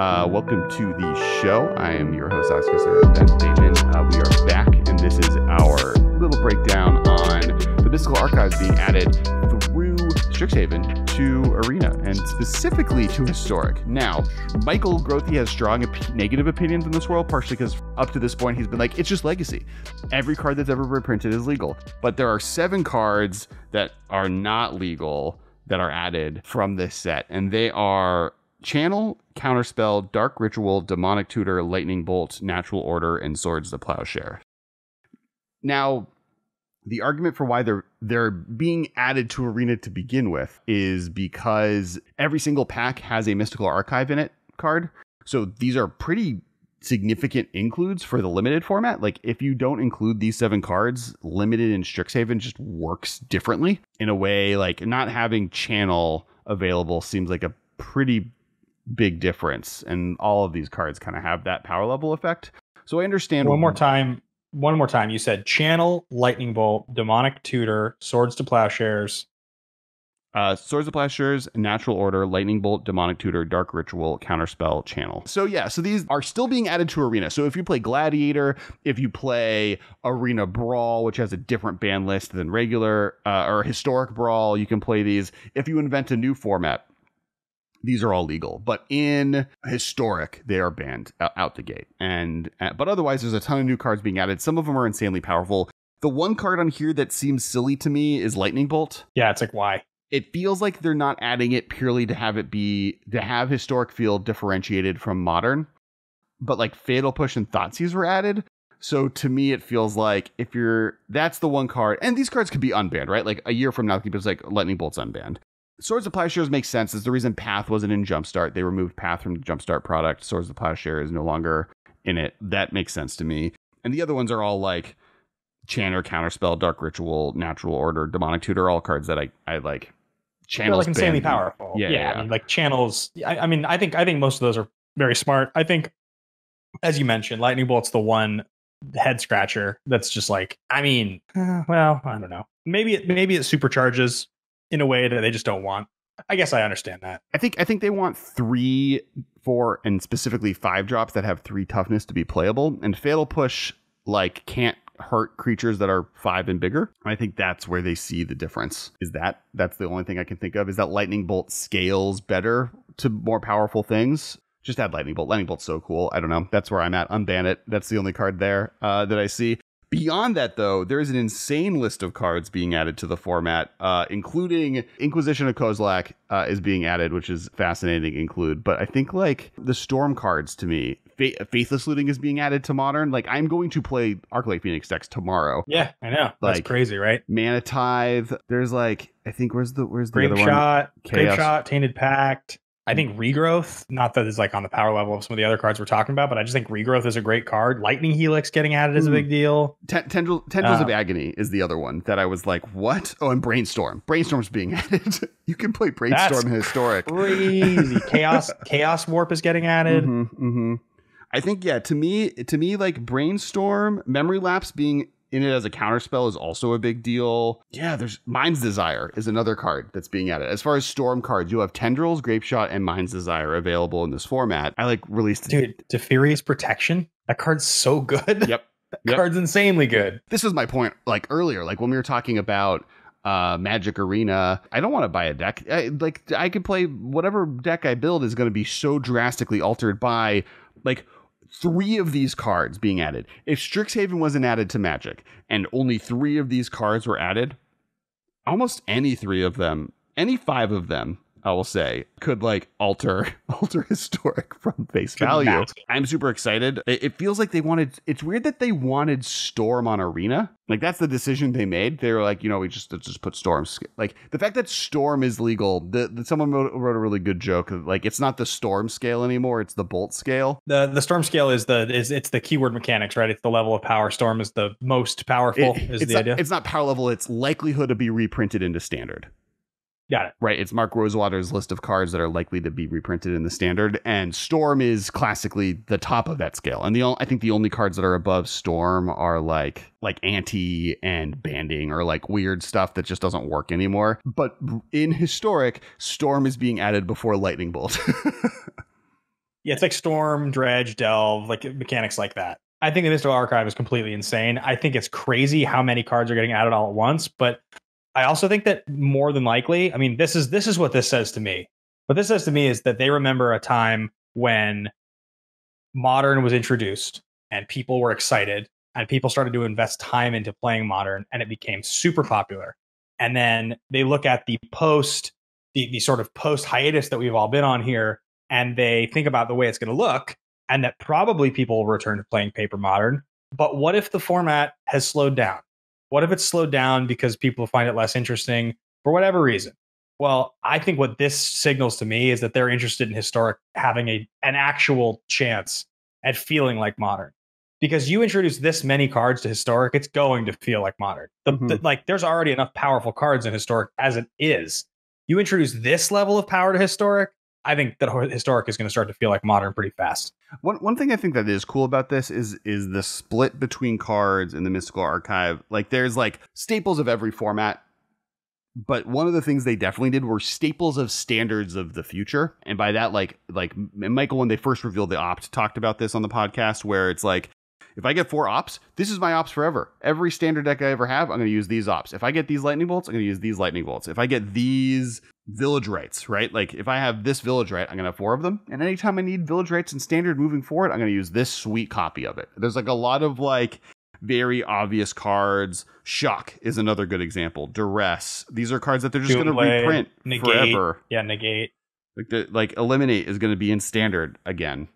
Uh, welcome to the show. I am your host, Kessler of Ben Damon. Uh, we are back, and this is our little breakdown on the Mystical Archives being added through Strixhaven to Arena, and specifically to Historic. Now, Michael Grothy has strong op- negative opinions in this world, partially because up to this point he's been like, it's just legacy. Every card that's ever been printed is legal. But there are seven cards that are not legal that are added from this set, and they are Channel, Counterspell, Dark Ritual, Demonic Tutor, Lightning Bolt, Natural Order, and Swords the Plowshare. Now, the argument for why they're they're being added to Arena to begin with is because every single pack has a Mystical Archive in it card. So these are pretty significant includes for the limited format. Like if you don't include these seven cards, limited in Strixhaven just works differently in a way like not having channel available seems like a pretty big difference. And all of these cards kind of have that power level effect. So I understand. One more time. One more time. You said Channel, Lightning Bolt, Demonic Tutor, Swords to Plowshares. Uh, Swords of Plowshares, Natural Order, Lightning Bolt, Demonic Tutor, Dark Ritual, Counterspell, Channel. So yeah, so these are still being added to Arena. So if you play Gladiator, if you play Arena Brawl, which has a different ban list than regular, uh, or Historic Brawl, you can play these. If you invent a new format, these are all legal but in historic they are banned out the gate. And uh, but otherwise there's a ton of new cards being added. Some of them are insanely powerful. The one card on here that seems silly to me is lightning bolt. Yeah it's like why? It feels like they're not adding it purely to have it be to have historic feel differentiated from modern but like fatal push and thoughtseize were added. So to me it feels like if you're that's the one card and these cards could be unbanned right? Like a year from now it's like lightning bolt's unbanned Swords of Plowshare makes sense. Is the reason Path wasn't in Jumpstart. They removed Path from the Jumpstart product. Swords of Plowshare is no longer in it. That makes sense to me. And the other ones are all like Chanter, Counterspell, Dark Ritual, Natural Order, Demonic Tutor, all cards that I, I like. Channels like insanely powerful. Yeah, yeah, yeah. I mean, like channels. I, I mean, I think I think most of those are very smart. I think, as you mentioned, Lightning Bolt's the one head scratcher that's just like. I mean, uh, well, I don't know. Maybe it maybe it supercharges in a way that they just don't want. I guess I understand that. I think I think they want three, four, and specifically five drops that have three toughness to be playable. And Fatal Push like can't hurt creatures that are five and bigger. I think that's where they see the difference. Is that that's the only thing I can think of? Is that Lightning Bolt scales better to more powerful things? Just add Lightning Bolt. Lightning Bolt's so cool. I don't know. That's where I'm at. Unban it. That's the only card there uh, that I see. Beyond that, though, there is an insane list of cards being added to the format, uh, including Inquisition of Kozilek uh, is being added, which is fascinating. To include, but I think like the Storm cards to me, Fa- Faithless Looting is being added to Modern. Like I'm going to play Arclight Phoenix decks tomorrow. Yeah, I know. Like, That's crazy, right? Mana Tithe. There's like I think where's the where's the Grape other shot, one? Grapeshot, Tainted Pact. I think regrowth, not that it's like on the power level of some of the other cards we're talking about, but I just think regrowth is a great card. Lightning Helix getting added is a big deal. Ten- tendril, Tendrils uh, of Agony is the other one that I was like, what? Oh, and Brainstorm. Brainstorm's being added. you can play Brainstorm in Historic. Crazy. Chaos Chaos Warp is getting added. Mm-hmm, mm-hmm. I think yeah. To me, to me, like Brainstorm, Memory Lapse being in it as a counterspell is also a big deal. Yeah, there's Mind's Desire is another card that's being added. As far as storm cards, you have Tendrils, Grapeshot, and Mind's Desire available in this format. I like released Dude, Teferi's Protection. That card's so good. Yep. that yep. card's insanely good. This was my point like earlier, like when we were talking about uh magic arena i don't want to buy a deck I, like i could play whatever deck i build is going to be so drastically altered by like three of these cards being added. If Strixhaven wasn't added to Magic and only three of these cards were added, almost any three of them, any five of them I will say, could like alter alter historic from face value. I'm super excited. It, it, feels like they wanted. It's weird that they wanted Storm on Arena. Like that's the decision they made. They were like, you know, we just let's just put Storm. Like the fact that Storm is legal. The, the someone wrote, wrote, a really good joke. Like it's not the Storm scale anymore. It's the Bolt scale. The the Storm scale is the is it's the keyword mechanics, right? It's the level of power. Storm is the most powerful. It, is the not, idea? It's not power level. It's likelihood to be reprinted into standard. Got it. Right. It's Mark Rosewater's list of cards that are likely to be reprinted in the standard, and Storm is classically the top of that scale. And the I think the only cards that are above Storm are like like ante and banding or like weird stuff that just doesn't work anymore. But in historic, Storm is being added before Lightning Bolt. Yeah, it's like Storm, Dredge, Delve, like mechanics like that. I think the Mystical Archive is completely insane. I think it's crazy how many cards are getting added all at once, but I also think that more than likely, I mean, this is this is what this says to me. What this says to me is that they remember a time when modern was introduced and people were excited and people started to invest time into playing modern and it became super popular. And then they look at the post the, the sort of post hiatus that we've all been on here and they think about the way it's going to look and that probably people will return to playing paper modern. But what if the format has slowed down? What if it's slowed down because people find it less interesting for whatever reason? Well, I think what this signals to me is that they're interested in historic having a an actual chance at feeling like modern. Because you introduce this many cards to historic, it's going to feel like modern. The, Mhm. the- like there's already enough powerful cards in historic as it is. You introduce this level of power to historic, I think that historic is going to start to feel like modern pretty fast. One one thing I think that is cool about this is is the split between cards in the Mystical Archive. Like there's like staples of every format, but one of the things they definitely did were staples of standards of the future. And by that, like like Michael, when they first revealed the opt, talked about this on the podcast, where it's like. If I get four ops, this is my ops forever. Every standard deck I ever have, I'm going to use these ops. If I get these lightning bolts, I'm going to use these lightning bolts. If I get these Village Rites, right? Like if I have this Village Rite, I'm gonna have four of them. And anytime I need Village Rites and standard moving forward, I'm gonna use this sweet copy of it. There's like a lot of like very obvious cards. Shock is another good example. Duress. These are cards that they're just gonna reprint negate. forever. Yeah, negate. Like the like eliminate is gonna be in standard again.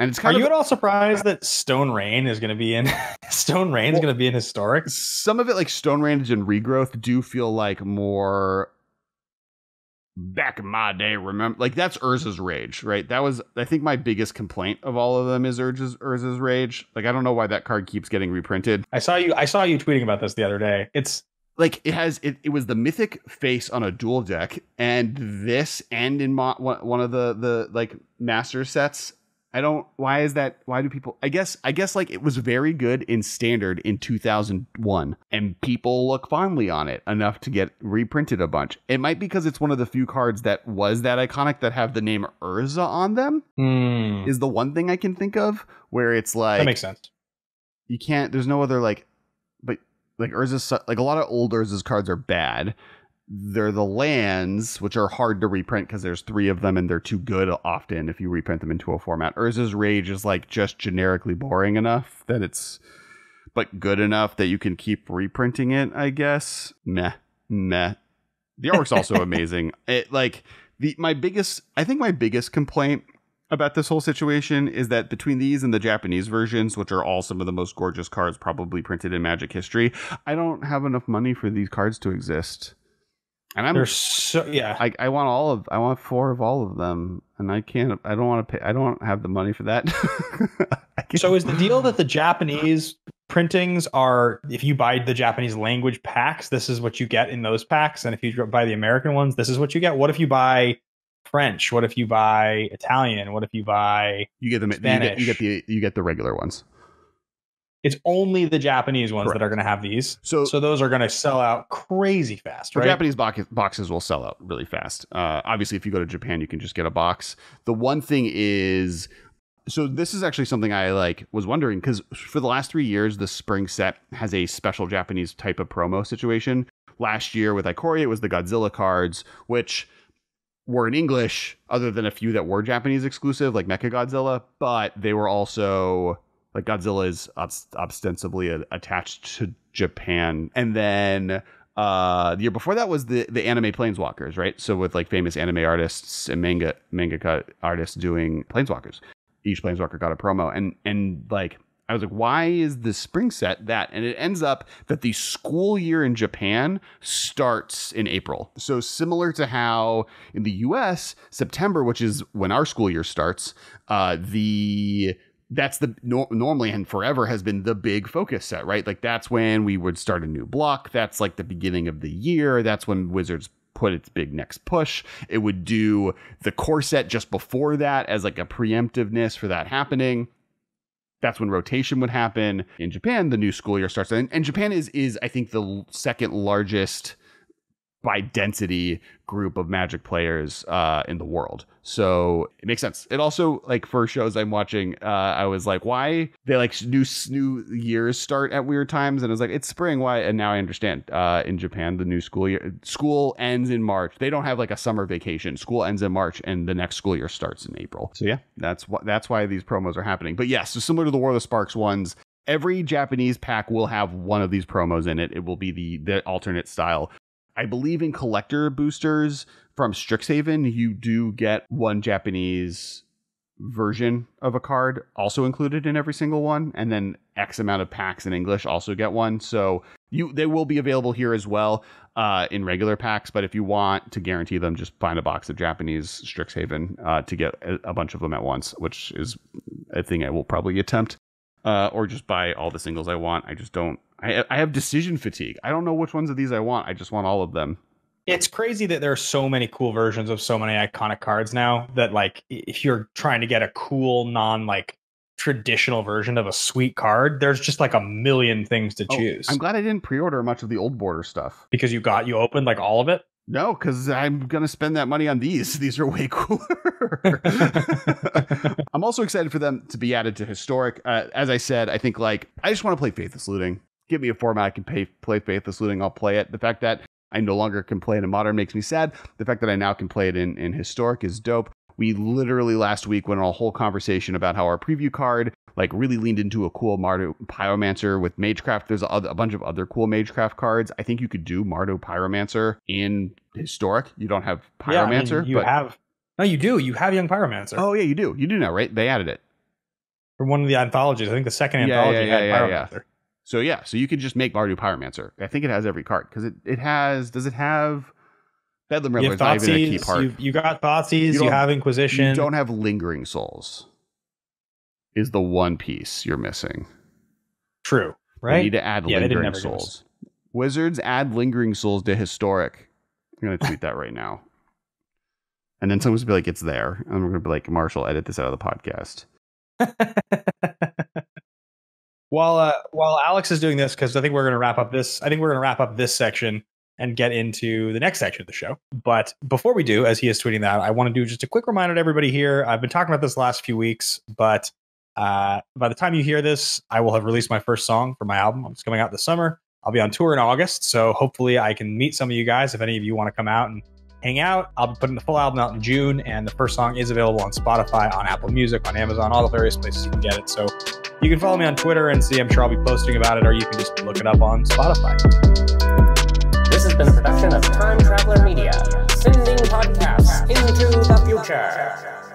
And it's Are kind you at all surprised that Stone Rain is going to be in Stone Rain is Well- going to be in historic? some of it like Stone Rain and Regrowth do feel like more back in my day remember like that's Urza's rage right that was I think my biggest complaint of all of them is Urza's Urza's rage like I don't know why that card keeps getting reprinted I saw you. I saw you tweeting about this the other day. It's like it has it, it was the mythic face on a dual deck and this and in mo- one one of the the like master sets I don't why is that why do people I guess I guess like it was very good in standard in 2001 and people look fondly on it enough to get reprinted a bunch. It might be because it's one of the few cards that was that iconic that have the name Urza on them hmm, is the one thing I can think of where it's like that makes sense. you can't there's no other like but like Urza's like a lot of old Urza's cards are bad. They're the lands, which are hard to reprint because there's three of them and they're too good often if you reprint them into a format. Urza's Rage is like just generically boring enough that it's but good enough that you can keep reprinting it, I guess. Meh. Meh. The artwork's also amazing. It like the my biggest I think my biggest complaint about this whole situation is that between these and the Japanese versions, which are all some of the most gorgeous cards probably printed in Magic history, I don't have enough money for these cards to exist. And I'm so yeah. I, I want all of I want four of all of them, and I can't. I don't want to pay. I don't have the money for that. So is the deal that the Japanese printings are if you buy the Japanese language packs, this is what you get in those packs, and if you buy the American ones, this is what you get. What if you buy French? What if you buy Italian? What if you buy? you get them. You get, you get the you get the regular ones. It's only the Japanese ones Correct. that are going to have these. So So those are going to sell out crazy fast, The right? Japanese box, boxes will sell out really fast. Uh, obviously, if you go to Japan, you can just get a box. The one thing is, so this is actually something I like was wondering because for the last three years, the spring set has a special Japanese type of promo situation. Last year with Ikoria, it was the Godzilla cards, which were in English, other than a few that were Japanese exclusive, like Mecha Godzilla, but they were also like Godzilla is ost- ostensibly a- attached to Japan, and then uh the year before that was the the anime planeswalkers right? So with like famous anime artists and manga mangaka artists doing planeswalkers. Each planeswalker got a promo. And and like i was like why is the spring set that? And it ends up that the school year in japan starts in april. So similar to how in the us september which is when our school year starts uh the that's the nor normally and forever has been the big focus set, right? Like that's when we would start a new block. That's like the beginning of the year. That's when Wizards put its big next push. It would do the core set just before that as like a preemptiveness for that happening. That's when rotation would happen. In Japan, the new school year starts, and, and Japan is is I think the second largest by density group of Magic players uh, in the world. So it makes sense. It also like for shows I'm watching, uh, I was like, why they like new new years start at weird times, and I was like, it's spring. Why? And now I understand. Uh, in Japan, the new school year school ends in March. They don't have like a summer vacation. School ends in March, and the next school year starts in April. So yeah, that's what that's why these promos are happening. But yes, so similar to the War of the Sparks ones, every Japanese pack will have one of these promos in it. It will be the the alternate style. I believe in collector boosters from Strixhaven, you do get one Japanese version of a card also included in every single one, and then X amount of packs in English also get one. So you they will be available here as well uh, in regular packs. But if you want to guarantee them, just find a box of Japanese Strixhaven uh, to get a, bunch of them at once, which is a thing I will probably attempt. Uh, or just buy all the singles I want. I just don't. I I have decision fatigue. I don't know which ones of these I want. I just want all of them. It's crazy that there are so many cool versions of so many iconic cards now that like if you're trying to get a cool non like traditional version of a sweet card, there's just like a million things to Oh, choose. I'm glad I didn't pre-order much of the old border stuff. because you got you opened like all of it. No, because I'm gonna spend that money on these. These are way cooler. I'm also excited for them to be added to historic. Uh, as I said, I think like I just want to play Faithless Looting. Give me a format I can pay, play Faithless Looting. I'll play it. The fact that I no longer can play it in modern makes me sad. The fact that I now can play it in, in historic is dope. We literally last week went on a whole conversation about how our preview card like really leaned into a cool Mardu Pyromancer with Magecraft. There's a, a bunch of other cool Magecraft cards. I think you could do Mardu Pyromancer in historic. You don't have Pyromancer. Yeah, I mean, you but have no, you do. You have Young Pyromancer oh yeah, you do. You do now, right? They added it. from one of the anthologies. I think the second Yeah, anthology yeah, had yeah, yeah, Pyromancer. So yeah, so you could just make Mardu Pyromancer. I think it has every card because it, it has. Does it have Bedlam You Riddler? have Is not even a key Thoughtseize. part. You, you got Thoughtseize. You You, have Inquisition. You don't have Lingering Souls. Is the one piece you're missing? True, You right? need to add Yeah, Lingering ever give us- Souls. Wizards add Lingering Souls to Historic. I'm gonna tweet that right now. And then someone's gonna be like, "It's there," and we're gonna be like, "Marshall, edit this out of the podcast." while uh, while Alex is doing this, because I think we're going to wrap up this. I think we're going to wrap up this section and get into the next section of the show. But before we do, as he is tweeting that, I want to do just a quick reminder to everybody here. I've been talking about this last few weeks, but uh, by the time you hear this, I will have released my first song for my album. It's coming out this summer. I'll be on tour in August, so hopefully I can meet some of you guys if any of you want to come out and hang out. I'll be putting the full album out in June, and the first song is available on Spotify, on Apple Music, on Amazon, all the various places you can get it. So you can follow me on Twitter and see. I'm sure I'll be posting about it, or you can just look it up on Spotify. This has been a production of Time Traveler Media, sending podcasts into the future.